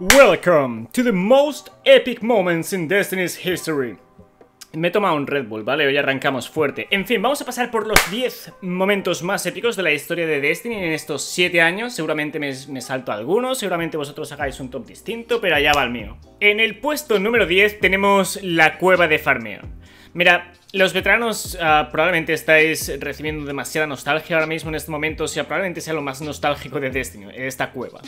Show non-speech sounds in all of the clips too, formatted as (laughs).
Welcome to the most epic moments in Destiny's history. Me he tomado un Red Bull, ¿vale? Hoy arrancamos fuerte. En fin, vamos a pasar por los 10 momentos más épicos de la historia de Destiny en estos 7 años. Seguramente me, salto algunos, seguramente vosotros hagáis un top distinto, pero allá va el mío. En el puesto número 10 tenemos la cueva de farmeo. Mira, los veteranos uh, probablemente estáis recibiendo demasiada nostalgia ahora mismo en este momento, o sea, probablemente sea lo más nostálgico de Destiny, esta cueva.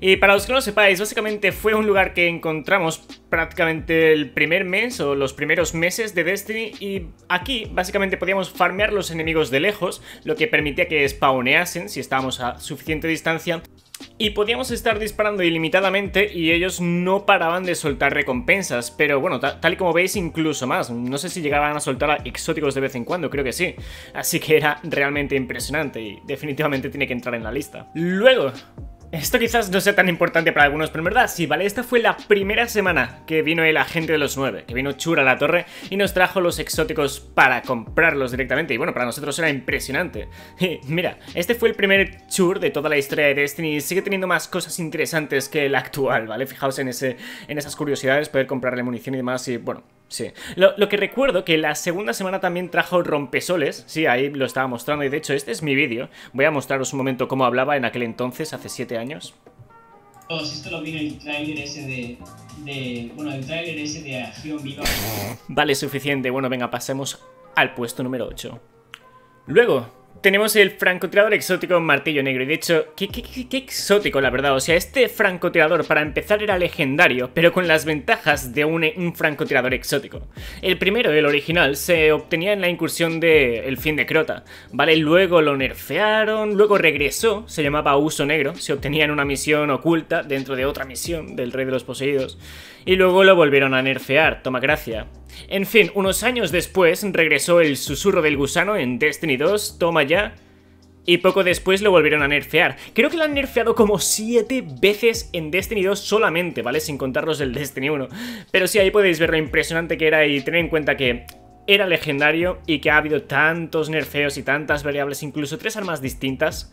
Y para los que no lo sepáis, básicamente fue un lugar que encontramos prácticamente el primer mes o los primeros meses de Destiny y aquí básicamente podíamos farmear los enemigos de lejos, lo que permitía que spawneasen si estábamos a suficiente distancia y podíamos estar disparando ilimitadamente y ellos no paraban de soltar recompensas, pero bueno, tal y como veis incluso más, no sé si llegaban a soltar exóticos de vez en cuando, creo que sí, así que era realmente impresionante y definitivamente tiene que entrar en la lista. Luego, esto quizás no sea tan importante para algunos, pero en verdad sí, ¿vale? Esta fue la primera semana que vino el agente de los nueve, que vino Chura a la torre y nos trajo los exóticos para comprarlos directamente. Y bueno, para nosotros era impresionante. Y (laughs) mira, este fue el primer Chur de toda la historia de Destiny y sigue teniendo más cosas interesantes que el actual, ¿vale? Fijaos en, ese, en esas curiosidades, poder comprarle munición y demás y bueno, Sí. Lo, que recuerdo que la segunda semana también trajo rompesoles. Sí, ahí lo estaba mostrando. Y de hecho, este es mi vídeo. Voy a mostraros un momento cómo hablaba en aquel entonces, hace 7 años. Esto lo vi en el tráiler ese de, de, Bueno, el tráiler ese de Acción Viva. Vale, suficiente. Bueno, venga, pasemos al puesto número 8. Luego, tenemos el francotirador exótico martillo negro. Y de hecho, qué, exótico, la verdad. O sea, este francotirador para empezar era legendario, pero con las ventajas de un, un francotirador exótico. El primero, el original, se obtenía en la incursión de El fin de Crota, ¿vale? Luego lo nerfearon, luego regresó, se llamaba Uso Negro, se obtenía en una misión oculta dentro de otra misión del Rey de los Poseídos. Y luego lo volvieron a nerfear, toma gracia. En fin, unos años después regresó el susurro del gusano en Destiny 2, toma y poco después lo volvieron a nerfear. Creo que lo han nerfeado como 7 veces en Destiny 2 solamente, ¿vale? Sin contar los del Destiny 1. Pero sí, ahí podéis ver lo impresionante que era y tener en cuenta que era legendario y que ha habido tantos nerfeos y tantas variables, incluso tres armas distintas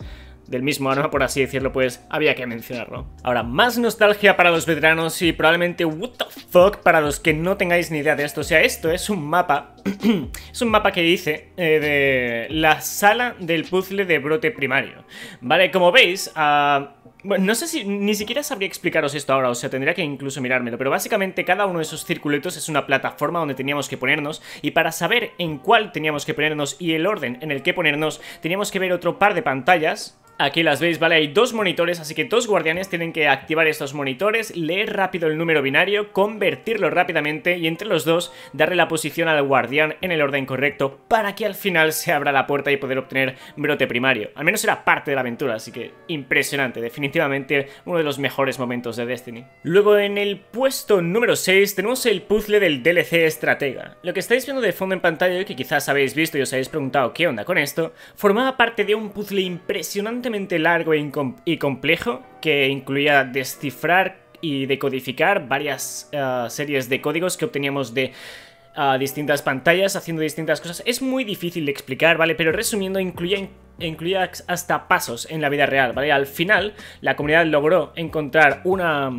del mismo arma, por así decirlo, pues había que mencionarlo. Ahora, más nostalgia para los veteranos y probablemente what the fuck para los que no tengáis ni idea de esto. O sea, esto es un mapa, (clears throat) es un mapa que hice eh, de la sala del puzzle de brote primario. Vale, como veis, uh, bueno, no sé si ni siquiera sabría explicaros esto ahora, o sea, tendría que incluso mirármelo, pero básicamente cada uno de esos circulitos es una plataforma donde teníamos que ponernos y para saber en cuál teníamos que ponernos y el orden en el que ponernos, teníamos que ver otro par de pantallas Aquí las veis, ¿vale? Hay dos monitores, así que dos guardianes tienen que activar estos monitores, leer rápido el número binario, convertirlo rápidamente y entre los dos darle la posición al guardián en el orden correcto para que al final se abra la puerta y poder obtener brote primario. Al menos era parte de la aventura, así que impresionante, definitivamente uno de los mejores momentos de Destiny. Luego en el puesto número 6 tenemos el puzzle del DLC Estratega. Lo que estáis viendo de fondo en pantalla y que quizás habéis visto y os habéis preguntado qué onda con esto, formaba parte de un puzzle impresionante largo e y complejo que incluía descifrar y decodificar varias eh, series de códigos que obteníamos de eh, distintas pantallas haciendo distintas cosas. Es muy difícil de explicar, ¿vale? Pero resumiendo, incluía, incluía hasta pasos en la vida real, ¿vale? Al final, la comunidad logró encontrar una,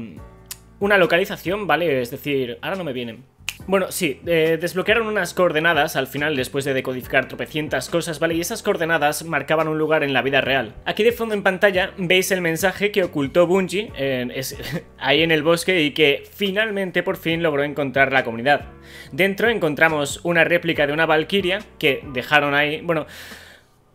una localización, ¿vale? Es decir, ahora no me vienen. Bueno, sí, eh, desbloquearon unas coordenadas al final después de decodificar tropecientas cosas, ¿vale? Y esas coordenadas marcaban un lugar en la vida real. Aquí de fondo en pantalla veis el mensaje que ocultó Bungie (laughs) ahí en el bosque y que finalmente por fin logró encontrar la comunidad. Dentro encontramos una réplica de una Valkyria que dejaron ahí, bueno...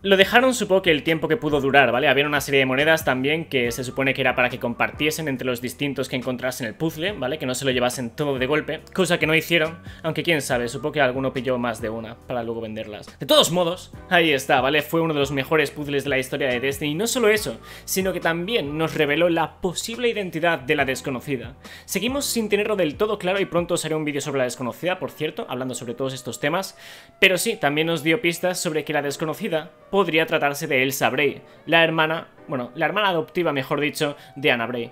Lo dejaron supongo que el tiempo que pudo durar, ¿vale? Había una serie de monedas también que se supone que era para que compartiesen entre los distintos que encontrasen el puzzle, ¿vale? Que no se lo llevasen todo de golpe, cosa que no hicieron, aunque quién sabe, supongo que alguno pilló más de una para luego venderlas. De todos modos, ahí está, ¿vale? Fue uno de los mejores puzzles de la historia de Destiny, y no solo eso, sino que también nos reveló la posible identidad de la desconocida. Seguimos sin tenerlo del todo claro y pronto os haré un vídeo sobre la desconocida, por cierto, hablando sobre todos estos temas, pero sí, también nos dio pistas sobre que la desconocida podría tratarse de Elsa Bray, la hermana, bueno, la hermana adoptiva, mejor dicho, de Anna Bray.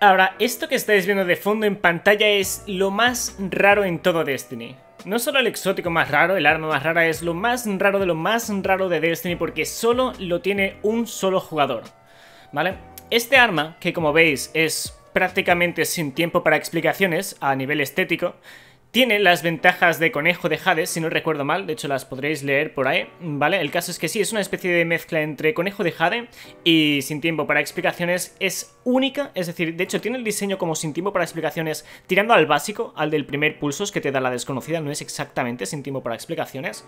Ahora, esto que estáis viendo de fondo en pantalla es lo más raro en todo Destiny. No solo el exótico más raro, el arma más rara, es lo más raro de lo más raro de Destiny porque solo lo tiene un solo jugador, ¿vale? Este arma, que como veis es prácticamente sin tiempo para explicaciones a nivel estético, tiene las ventajas de conejo de Hades, si no recuerdo mal, de hecho las podréis leer por ahí, ¿vale? El caso es que sí, es una especie de mezcla entre conejo de Jade y sin tiempo para explicaciones es única, es decir, de hecho tiene el diseño como sin tiempo para explicaciones tirando al básico, al del primer pulsos que te da la desconocida, no es exactamente sin tiempo para explicaciones.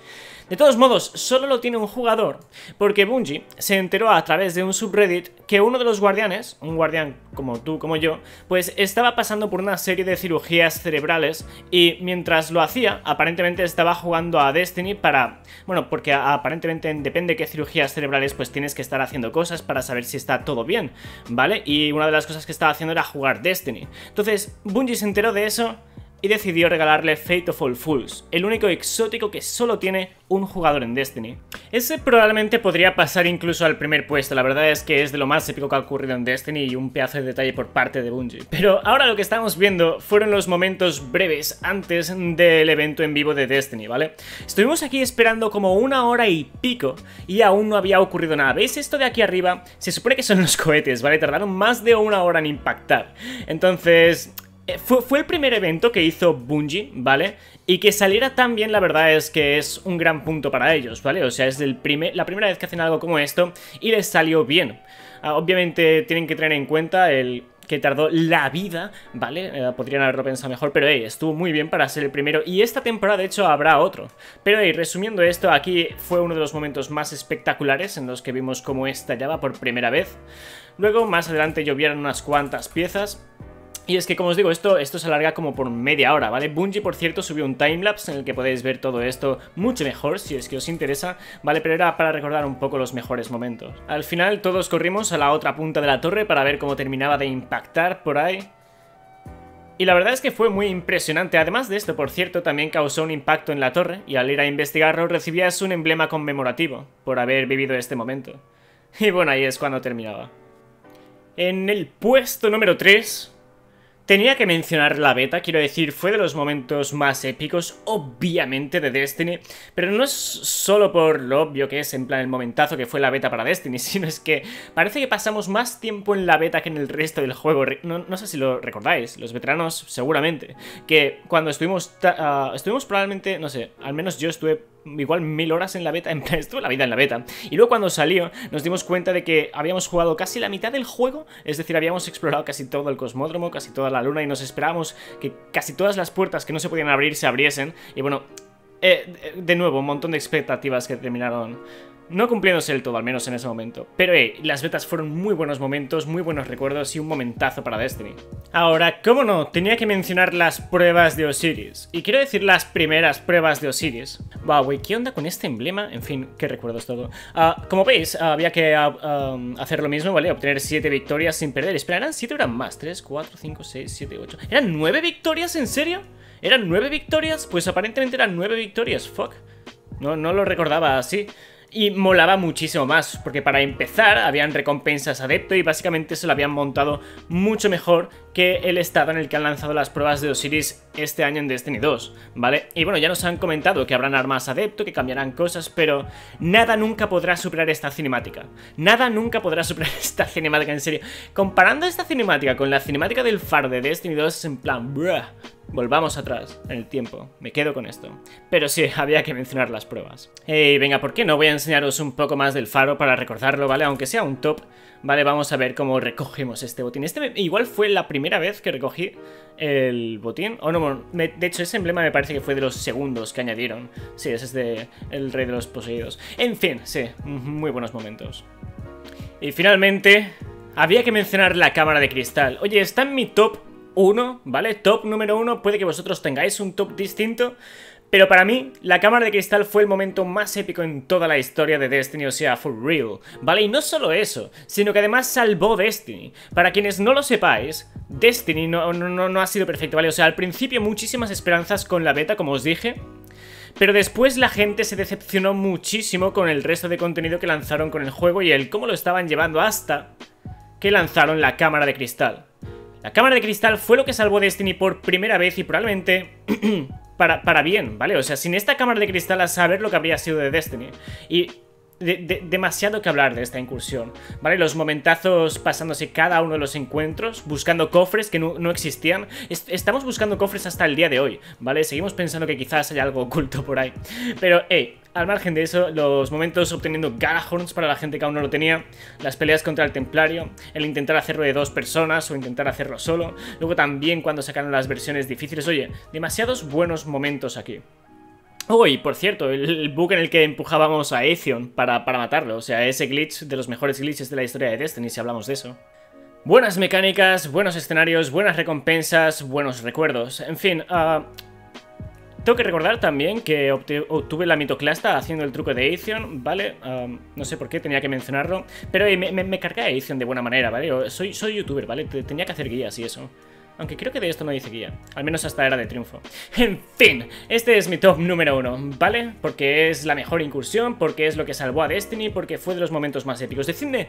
De todos modos, solo lo tiene un jugador, porque Bungie se enteró a través de un subreddit que uno de los guardianes, un guardián como tú, como yo, pues estaba pasando por una serie de cirugías cerebrales y mientras lo hacía, aparentemente estaba jugando a Destiny para... Bueno, porque aparentemente depende de qué cirugías cerebrales, pues tienes que estar haciendo cosas para saber si está todo bien, ¿vale? Y una de las cosas que estaba haciendo era jugar Destiny. Entonces, Bungie se enteró de eso y decidió regalarle Fate of All Fools, el único exótico que solo tiene un jugador en Destiny. Ese probablemente podría pasar incluso al primer puesto, la verdad es que es de lo más épico que ha ocurrido en Destiny y un pedazo de detalle por parte de Bungie. Pero ahora lo que estamos viendo fueron los momentos breves antes del evento en vivo de Destiny, ¿vale? Estuvimos aquí esperando como una hora y pico y aún no había ocurrido nada. ¿Veis esto de aquí arriba? Se supone que son los cohetes, ¿vale? Tardaron más de una hora en impactar. Entonces... Eh, fue, el primer evento que hizo Bungie, ¿vale? Y que saliera tan bien, la verdad es que es un gran punto para ellos, ¿vale? O sea, es el la primera vez que hacen algo como esto y les salió bien. Ah, obviamente tienen que tener en cuenta el que tardó la vida, ¿vale? Eh, podrían haberlo pensado mejor, pero hey, estuvo muy bien para ser el primero y esta temporada de hecho habrá otro. Pero hey, resumiendo esto, aquí fue uno de los momentos más espectaculares en los que vimos cómo estallaba por primera vez. Luego, más adelante llovieron unas cuantas piezas, y es que, como os digo, esto, esto se alarga como por media hora, ¿vale? Bungie, por cierto, subió un timelapse en el que podéis ver todo esto mucho mejor, si es que os interesa, ¿vale? Pero era para recordar un poco los mejores momentos. Al final, todos corrimos a la otra punta de la torre para ver cómo terminaba de impactar por ahí. Y la verdad es que fue muy impresionante. Además de esto, por cierto, también causó un impacto en la torre, y al ir a investigarlo recibías un emblema conmemorativo por haber vivido este momento. (laughs) Y bueno, ahí es cuando terminaba. En el puesto número 3 Tenía que mencionar la beta, quiero decir, fue de los momentos más épicos, obviamente, de Destiny, pero no es solo por lo obvio que es, en plan, el momentazo que fue la beta para Destiny, (laughs) sino es que parece que pasamos más tiempo en la beta que en el resto del juego. No, sé si lo recordáis, los veteranos seguramente, que cuando estuvimos, ah, estuvimos probablemente, no sé, al menos yo estuve igual mil horas en la beta, en (laughs) plan, estuvo la vida en la beta. Y luego cuando salió, nos dimos cuenta de que habíamos jugado casi la mitad del juego, es decir, habíamos explorado casi todo el cosmódromo, casi toda la luna, y nos esperábamos que casi todas las puertas que no se podían abrir se abriesen. Y bueno, eh, de nuevo, un montón de expectativas que terminaron no cumpliéndose el todo, al menos en ese momento. Pero hey, las betas fueron muy buenos momentos, muy buenos recuerdos y un momentazo para Destiny. Ahora, ¿cómo no? Tenía que mencionar las pruebas de Osiris. Y quiero decir las primeras pruebas de Osiris. Wow, wey, ¿qué onda con este emblema? En fin, qué recuerdos todo. Uh, como veis, había que uh, um, hacer lo mismo, ¿vale? Obtener 7 victorias sin perder. Espera, ¿eran 7 o eran más? 3, 4, 5, 6, 7, 8. ¿Eran 9 victorias? ¿En serio? ¿Eran 9 victorias? Pues aparentemente eran 9 victorias, fuck. No, no lo recordaba así. Y molaba muchísimo más, porque para empezar habían recompensas adepto y básicamente se lo habían montado mucho mejor que el estado en el que han lanzado las pruebas de Osiris este año en Destiny 2, ¿vale? Y bueno, ya nos han comentado que habrán armas adepto, que cambiarán cosas, pero nada nunca podrá superar esta cinemática. Nada nunca podrá superar (laughs) esta cinemática, en serio. Comparando esta cinemática con la cinemática del faro de Destiny 2 es en plan, bruh, Volvamos atrás en el tiempo, me quedo con esto. Pero sí, (laughs) había que mencionar las pruebas. Ey, venga, ¿por qué no? Voy a enseñaros un poco más del faro para recordarlo, ¿vale? Aunque sea un top, ¿vale? Vamos a ver cómo recogemos este botín. Este igual fue la primera vez que recogí el botín. O no, de hecho ese emblema me parece que fue de los segundos que añadieron. Sí, ese es de el rey de los poseídos. En fin, sí, muy buenos momentos. Y finalmente, había que mencionar la cámara de cristal. Oye, está en mi top uno, ¿vale? Top número uno, puede que vosotros tengáis un top distinto, pero para mí, la cámara de cristal fue el momento más épico en toda la historia de Destiny, o sea, for real, ¿vale? Y no solo eso, sino que además salvó Destiny. Para quienes no lo sepáis, Destiny no, no, no ha sido perfecto, ¿vale? O sea, al principio muchísimas esperanzas con la beta, como os dije, pero después la gente se decepcionó muchísimo con el resto de contenido que lanzaron con el juego y el cómo lo estaban llevando hasta que lanzaron la cámara de cristal. La cámara de cristal fue lo que salvó Destiny por primera vez y probablemente (clears throat) para, para bien, ¿vale? O sea, sin esta cámara de cristal a saber lo que habría sido de Destiny. Y demasiado que hablar de esta incursión, ¿vale? Los momentazos pasándose cada uno de los encuentros, buscando cofres que no, existían. estamos buscando cofres hasta el día de hoy, ¿vale? Seguimos pensando que quizás haya algo oculto por ahí. Pero, hey, al margen de eso, los momentos obteniendo Galahorns para la gente que aún no lo tenía, las peleas contra el Templario, el intentar hacerlo de dos personas o intentar hacerlo solo, luego también cuando sacaron las versiones difíciles, oye, demasiados buenos momentos aquí. Oh, por cierto, el, bug en el que empujábamos a Aethion para, para matarlo, o sea, ese glitch de los mejores glitches de la historia de Destiny, si hablamos de eso. Buenas mecánicas, buenos escenarios, buenas recompensas, buenos recuerdos, en fin, uh, tengo que recordar también que obtuve la mitoclasta haciendo el truco de Aethion, ¿vale? no sé por qué tenía que mencionarlo, pero eh, me, me, cargué a de buena manera, ¿vale? Soy, soy youtuber, ¿vale? Tenía que hacer guías y eso. Aunque creo que de esto no dice guía, al menos hasta era de triunfo. En fin, este es mi top número uno, ¿vale? Porque es la mejor incursión, porque es lo que salvó a Destiny, porque fue de los momentos más épicos. Decidme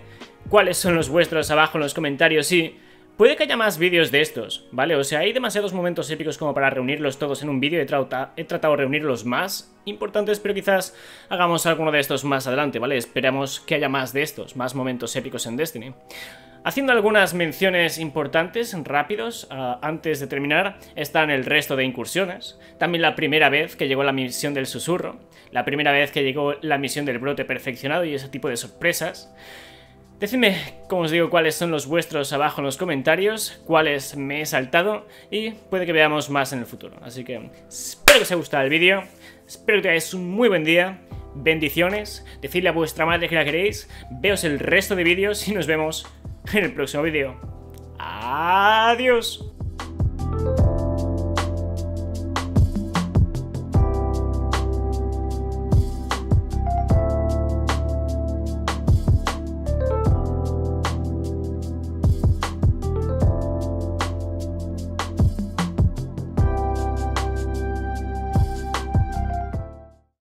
cuáles son los vuestros abajo en los comentarios y... Puede que haya más vídeos de estos, ¿vale? O sea, hay demasiados momentos épicos como para reunirlos todos en un vídeo. He, he tratado de reunirlos más importantes, pero quizás hagamos alguno de estos más adelante, ¿vale? Esperamos que haya más de estos, más momentos épicos en Destiny. Haciendo algunas menciones importantes, rápidos, ah, antes de terminar, están el resto de incursiones. También la primera vez que llegó la misión del susurro, la primera vez que llegó la misión del brote perfeccionado y ese tipo de sorpresas. Decidme, como os digo, cuáles son los vuestros abajo en los comentarios, cuáles me he saltado y puede que veamos más en el futuro. Así que espero que os haya gustado el vídeo, espero que tengáis un muy buen día, bendiciones, decidle a vuestra madre que la queréis, veos el resto de vídeos y nos vemos (laughs) en el próximo vídeo. Adiós.